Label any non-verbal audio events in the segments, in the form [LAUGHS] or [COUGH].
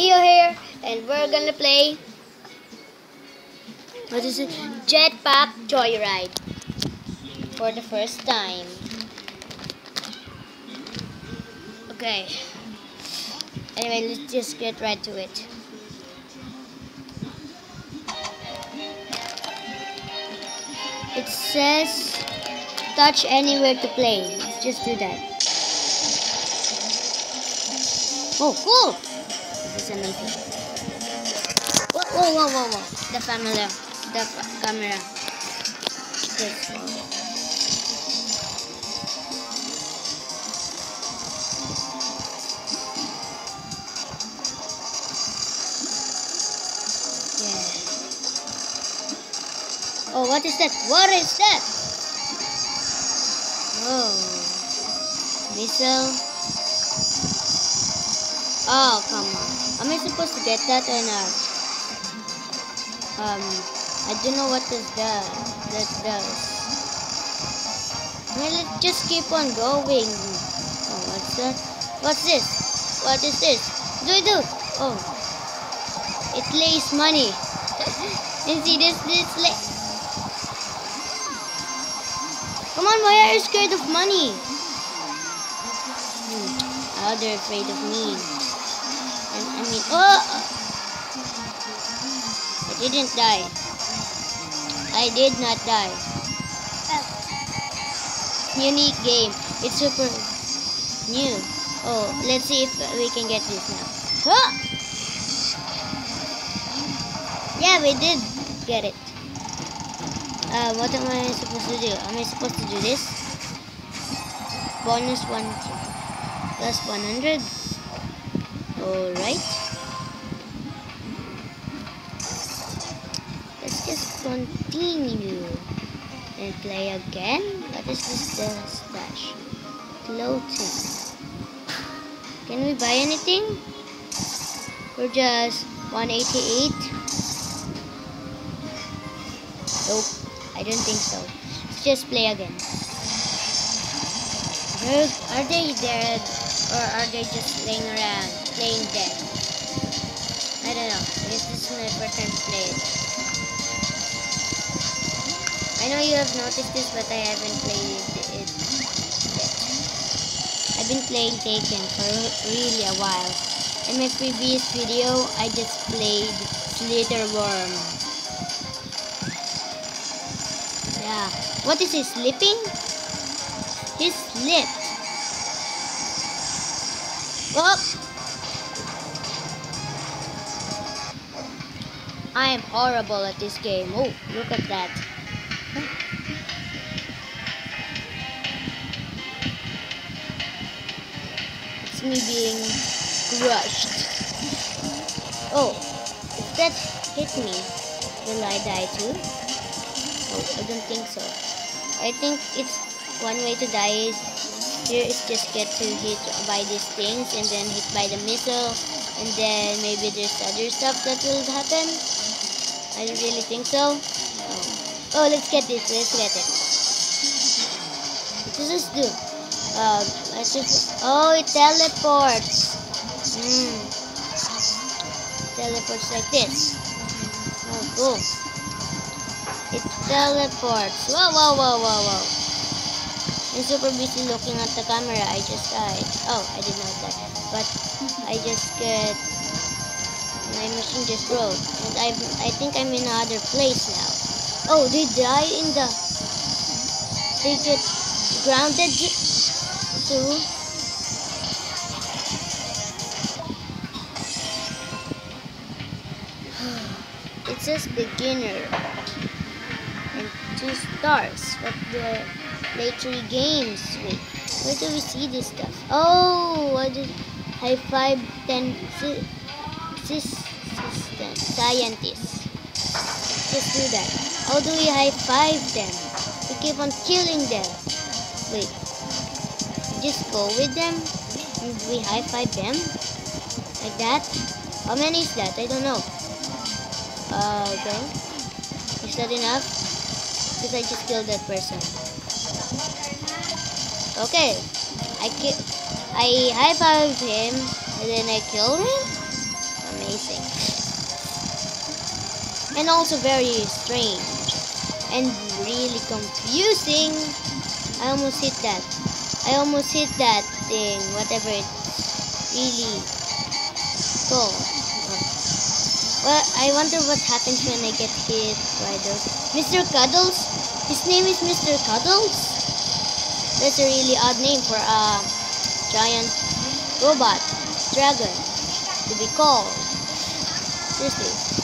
Dio here, and we're gonna play. What is it? Jetpack Joyride for the first time. Okay. Anyway, let's just get right to it. It says touch anywhere to play. Let's just do that. Oh, cool! This is. Whoa, whoa, whoa, whoa, whoa. The camera. The camera. Yeah. Oh, what is that? What is that? Oh. Missile. Oh, come on. Am I supposed to get that or not? Um, I don't know what this does that that does. Well, let's just keep on going. Oh, what's that? What's this? What is this? Do do? Oh, it lays money. [LAUGHS] and see this, this lay. Come on, why are you scared of money? Hmm. Oh, they're afraid of me. I oh! I didn't die. I did not die. Unique game. It's super new. Oh, let's see if we can get this now. Huh! Yeah, we did get it. Uh, what am I supposed to do? Am I supposed to do this? Bonus one plus 100. Alright. And play again. What is this the stash? Clothing. Can we buy anything? For just 188? Nope. I don't think so. Let's just play again. Are, they dead or are they just laying around playing dead? I don't know. I this is my first time to play it. I know you have noticed this, but I haven't played it yet. I've been playing Taken for really a while. In my previous video, I just played Slitherworm. Yeah. What is he sleeping? He slipped. Oh! I am horrible at this game. Oh, look at that. It's me being crushed. Oh, if that hit me, will I die too? Oh, I don't think so. I think it's one way to die is here is just get to hit by these things and then hit by the missile and then maybe there's other stuff that will happen. I don't really think so. Oh, let's get this. Let's get it. What does this do? Um, let's just, oh, it teleports. Hmm. Teleports like this. Oh, cool. It teleports. Whoa, whoa, whoa, whoa, whoa. I'm super busy looking at the camera. I just died. Oh, I did not die. But I just get... My machine just broke. And I I think I'm in another place now. Oh, they die in the... They get grounded too. [SIGHS] It says beginner and two stars. But the three games. Wait, where do we see this stuff? Oh, what is high five ten system, scientists. Just do that. How do we high five them? We keep on killing them. Wait, just go with them and we high five them like that. How many is that? I don't know. Uh, okay. Is that enough? Because I just killed that person. Okay. I I high five him and then I kill him? And also very strange. And really confusing. I almost hit that. I almost hit that thing, whatever it's really called. Well, I wonder what happens when I get hit by those. Mr. Cuddles? His name is Mr. Cuddles? That's a really odd name for a giant robot dragon to be called. Seriously.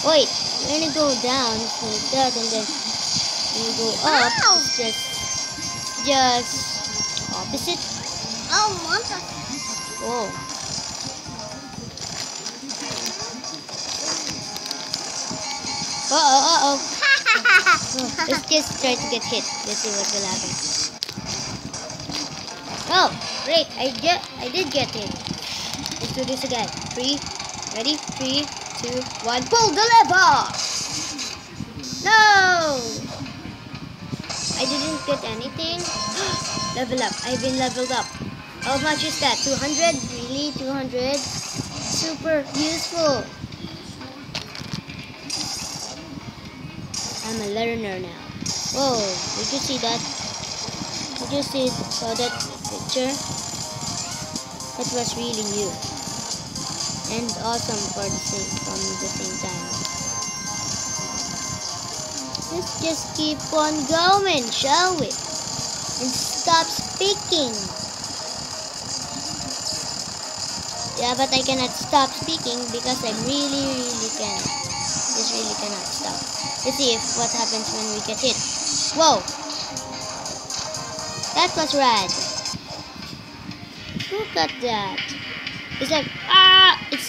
Wait, when you go down, like that, and then you go up, Ow! it's just, just opposite. Oh, the? Whoa. Uh oh, uh oh. [LAUGHS] Let's just try to get hit. Let's see what will happen. Oh, great. I get I did get hit. Let's do this again. Three. Ready? Three, two, one. Pull the lever! No! I didn't get anything. [GASPS] Level up. I've been leveled up. How much is that? 200? Really? 200? Super useful. I'm a learner now. Whoa, did you see that? Did you see saw that picture? That was really new. And awesome for the same from the same time. Let's just keep on going, shall we? And stop speaking. Yeah, but I cannot stop speaking because I really, really can. Just really cannot stop. Let's see if what happens when we get hit. Whoa! That was rad. Look at that. It's like ah,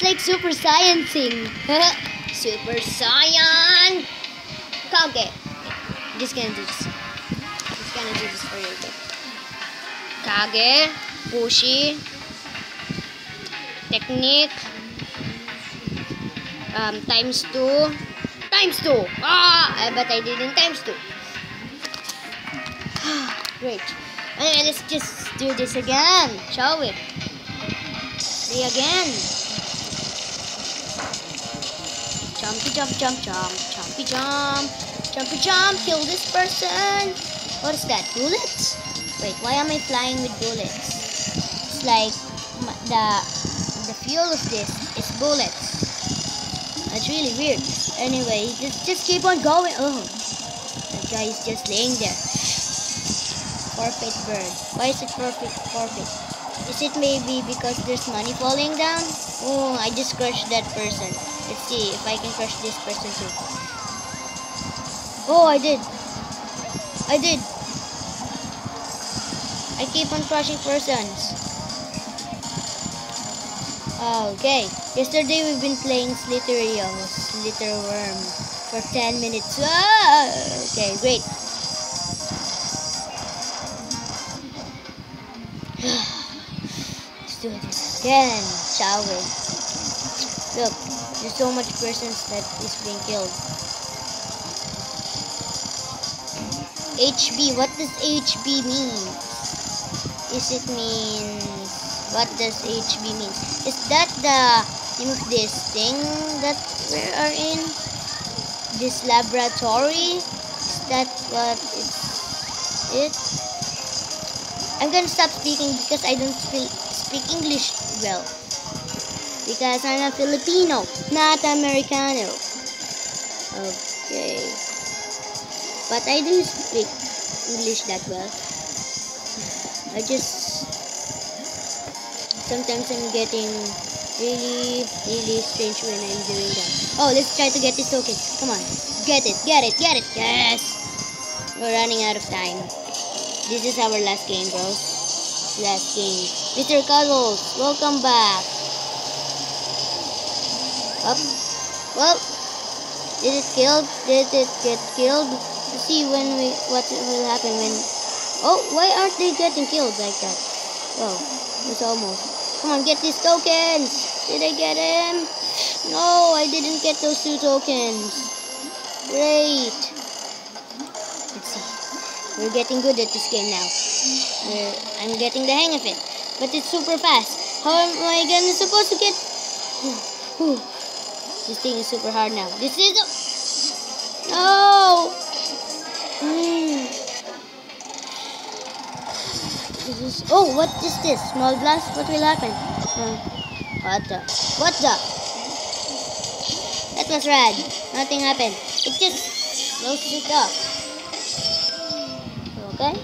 it's like super sciencing. [LAUGHS] super science. Okay, just gonna do this. Just gonna do this for you. Okay? Kage, Bushi, technique, um, times two, times two. Ah, I bet I did in times two. [SIGHS] Great. Anyway, let's just do this again, shall we? See again. Jumpy jump jump jump, jumpy jump, jumpy jump, kill this person. What is that? Bullets? Wait, why am I flying with bullets? It's like the the fuel of this is bullets. That's really weird. Anyway, just just keep on going. Oh, that guy is just laying there. Forfeit bird. Why is it forfeit? Forfeit. Is it maybe because there's money falling down? Oh, I just crushed that person. Let's see if I can crush this person too. Oh, I did. I did. I keep on crushing persons. Okay. Yesterday we've been playing Slither.io, Slither Worm, for 10 minutes. Ah! Okay, great. [SIGHS] Let's do this again, shall we? Look, there's so much persons that is being killed. HB, what does HB mean? Is it mean what does HB mean? Is that the name of this thing that we are in? This laboratory? Is that what it's it? I'm gonna stop speaking because I don't speak English well. Because I'm a Filipino, not Americano. Okay. But I do speak English that well. I just sometimes I'm getting really, really strange when I'm doing that. Oh, let's try to get this token. Come on. Get it, get it, get it. Yes! We're running out of time. This is our last game, bros. Last game. Mr. Cuddles, welcome back. Up. Well, did it killed? Did it get killed? Let's see when we what will happen when. Oh, why aren't they getting killed like that? Oh, it's almost. Come on, get these tokens. Did I get him? No, I didn't get those two tokens. Great. Let's see. We're getting good at this game now. We're, I'm getting the hang of it. But it's super fast. How am I gonna supposed to get? [SIGHS] This thing is super hard now. This is a... no. Hmm. This is. Oh, what is this? Small blast. What will happen? Uh, what the? What the? That was rad. Nothing happened. It just blows it up. Okay.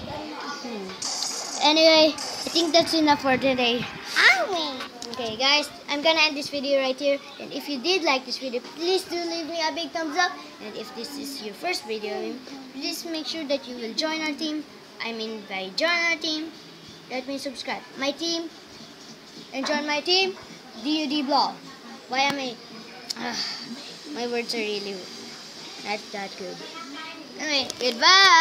Hmm. Anyway, I think that's enough for today. Owie. Okay guys, I'm gonna end this video right here. And if you did like this video, please do leave me a big thumbs up. And if this is your first video, please make sure that you will join our team. I mean by join our team, let me subscribe. My team, and join my team, DUD Blog. Why am I... Ah, my words are really not that good. Anyway, goodbye!